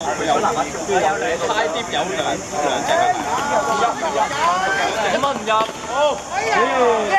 有啦，差啲有兩兩隻。啊，入唔入？一蚊唔入。